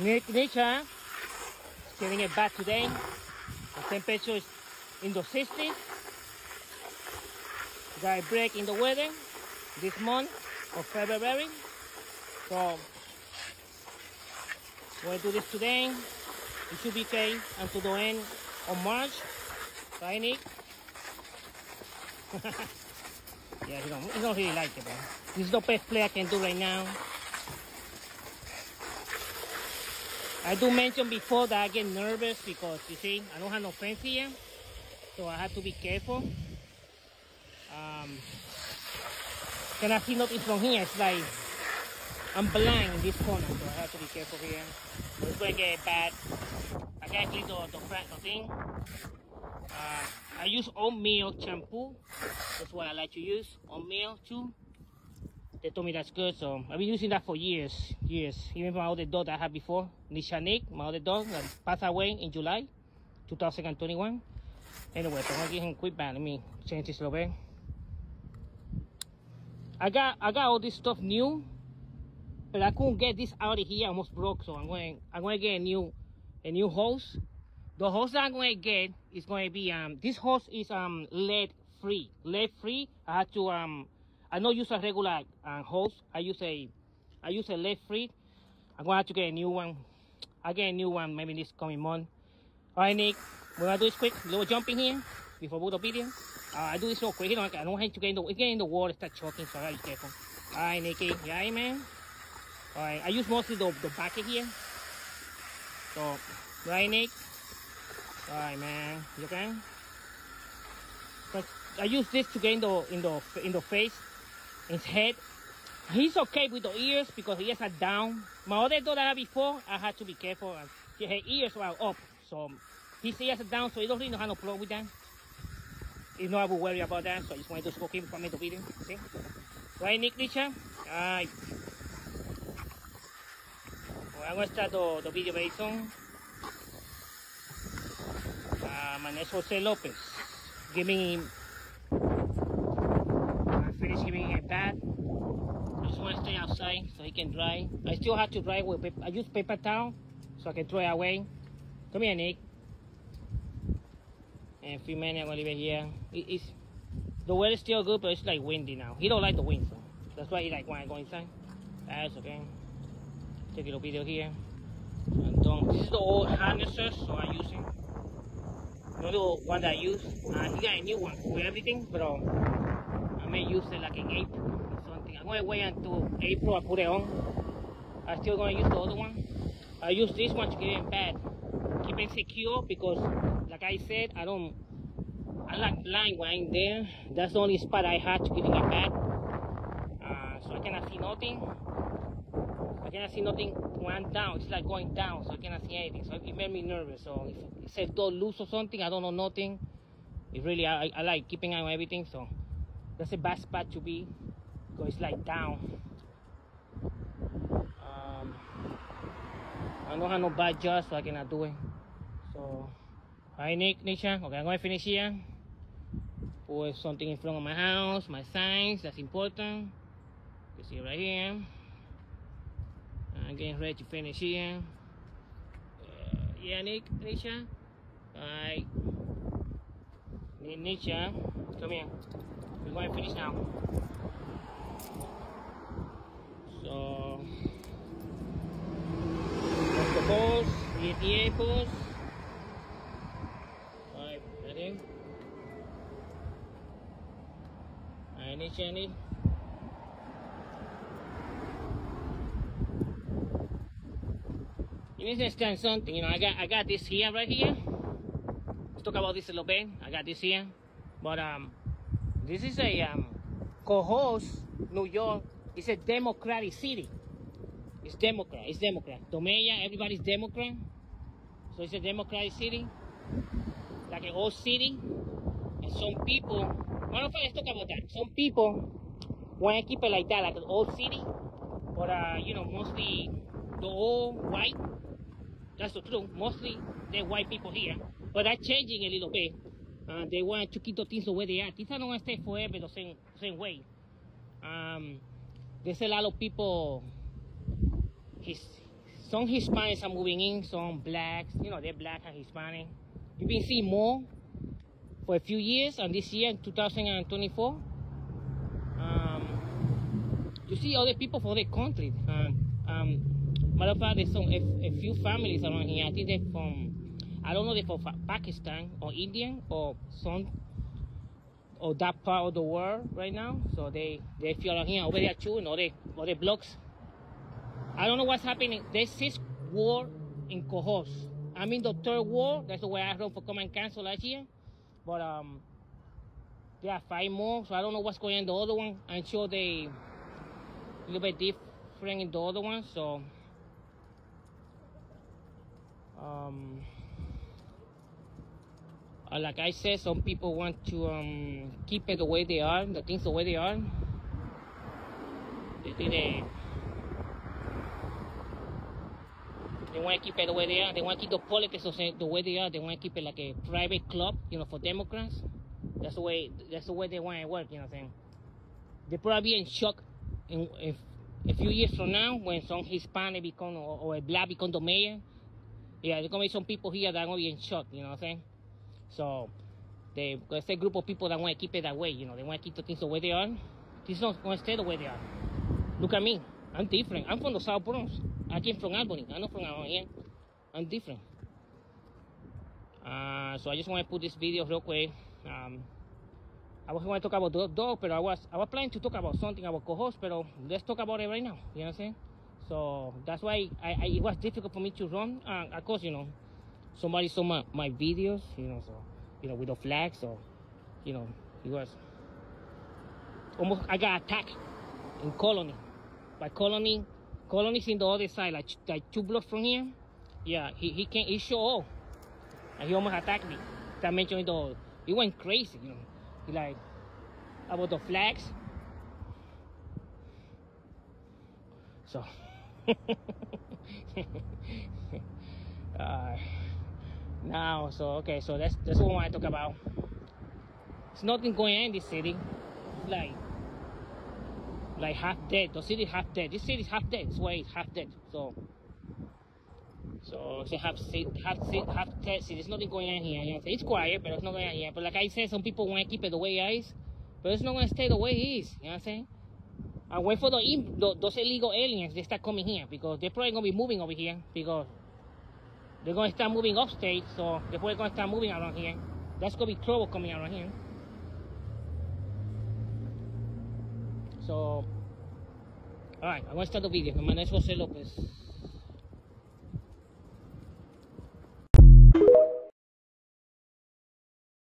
Nature getting it bad today. The temperature is in the 60s. Got a break in the weather this month of February. So we'll do this today. It should be okay until the end of March. Right, Nick? yeah, he don't, he don't really like it, man. This is the best play I can do right now. I do mention before that I get nervous because you see I don't have no fence here so I have to be careful. Um, I see nothing from here? It's like I'm blind in this corner so I have to be careful here. It's to get bad. I can't clean the, the front the thing. Uh, I use oatmeal shampoo. That's what I like to use oatmeal too they told me that's good, so I've been using that for years, years. Even my other dog I had before, Nishanik, my other dog that passed away in July 2021. Anyway, I'm gonna give him quick back. Let me change this a little bit. I got I got all this stuff new, but I couldn't get this out of here. I almost broke, so I'm going I'm going to get a new a new hose. The hose that I'm going to get is going to be um this hose is um lead free, lead free. I had to um I don't use a regular uh, hose. I use a I use a lead free. I'm gonna have to get a new one. I'll get a new one maybe this coming month. Alright Nick, we're gonna do this quick, little jump in here before we the video. Uh, I do this real quick, you know, I don't want to get in the, get in the water, start choking, so I gotta be careful. Alright Nicky, yeah man. Alright, I use mostly the, the bucket here. So, right Nick? Alright man, you okay? I use this to get in the, in the, in the face his head. He's okay with the ears because he has a down. My other dog that I had before, I had to be careful. Her ears were up, so his ears are down, so he don't really know how to with them. You know I will worry about that, so I just wanted to smoke him for me to video. See? Right, Nick Richard? Alright. Well, I'm gonna start the, the video very soon. Uh, my name is Jose Lopez. Giving him bath. I just want to stay outside so he can dry. I still have to dry with. I use paper towel so I can throw it away. Come here, Nick. And a few minutes, I'm gonna leave it here. It, it's the weather's still good, but it's like windy now. He don't like the wind, so that's why he like when I go inside. That's okay. Take a little video here. And. This is the old harnesses, so I'm using The little one that I use. Uh, he got a new one for everything, but um, may use it like in April or something. I'm to wait until April I put it on. I'm still to use the other one. I use this one to get it bad. Keep it secure because like I said, I don't, I like blind when I'm there. That's the only spot I had to get it bad. Uh, so I cannot see nothing. I cannot see nothing when I'm down. It's like going down, so I cannot see anything. So it made me nervous. So if it says door loose or something, I don't know nothing. It really, I, I like keeping eye on everything. So that's a bad spot to be because it's like down. Um, I don't have no bad jaw so I cannot do it so hi Nick Nisha okay I'm to finish here. Put something in front of my house my signs that's important. You see right here. I'm getting ready to finish here. Uh, yeah Nick Nisha alright Nisha come here we're going to finish now. So, that's the balls, the ETA balls. Alright, ready? Any Jenny? You need to understand something, you know, I got I got this here right here. Let's talk about this a little bit. I got this here. But um this is a um, Cohoes, New York. It's a democratic city. It's Democrat. It's Democrat. Domeya, everybody's Democrat. So it's a democratic city, like an old city. And some people, matter of fact, let's talk about that. Some people want to keep it like that, like an old city. But, uh, you know, mostly the old white. That's the truth. Mostly they're white people here. But that's changing a little bit. Uh, they want to keep the things the way they are. Things are not going to stay forever the same, same way. Um, there's a lot of people, his, some Hispanics are moving in, some blacks, you know, they're black and Hispanic. You've been seeing more for a few years, and this year, 2024, um, you see other people from the country. Um, um, matter of fact, there's some, a, a, few families around here. I think they're from, I don't know, they're from Pakistan or Indian or some, or that part of the world right now. So they, they feel around here over there too, and other, other blocks. I don't know what's happening. There's this war in Cohoes. I'm in the third war. That's the way I run for Common Council last year. But um, there are five more, so I don't know what's going on in the other one. I'm sure they a little bit different in the other one. So um, uh, like I said, some people want to um, keep it the way they are, the things the way they are. They, they, They want to keep it the way they are. They want to keep the politics the way they are. They want to keep it like a private club, you know, for Democrats. That's the way. That's the way they want to work. You know what I'm saying? They're probably in shock in, in a few years from now when some Hispanic become or, or a black become the mayor. Yeah, there's gonna be some people here that are gonna be in shock. You know what I'm saying? So they, there's a group of people that want to keep it that way. You know, they want to keep the things the way they are. This is not gonna stay the way they are. Look at me. I'm different. I'm from the South Bronx. I came from Albany. I'm not from Albany. I'm different. Uh, so I just want to put this video real quick. Um, I was going to talk about the dog, but I was I was planning to talk about something about Cohoes, but let's talk about it right now. You know what I'm saying? So that's why I, I it was difficult for me to run. Uh, of course, you know, somebody saw my, my videos, you know, so you know with the flag, so you know, he was almost I got attacked in Colonie by Colonie Colonie's in the other side, like like two blocks from here. Yeah, he he can't. He show off, and he almost attacked me. That mentioned the he went crazy, you know. He like about the flags. So. uh, now, so okay, so that's that's what I want to talk about. It's nothing going on in this city. It's like like half dead. The city half dead. This city is half dead. That's why it's half dead. So, so it's half half half dead city. There's nothing going on here. You know, it's quiet, but it's not going on here. But like I said, some people want to keep it the way it is, but it's not going to stay the way it is. You know what I'm saying? I wait for the, the those illegal aliens. They start coming here because they're probably going to be moving over here because they're going to start moving upstate. So they're going to start moving around here. That's going to be trouble coming around here. So, alright, I'm gonna start the video. My name is Jose Lopez.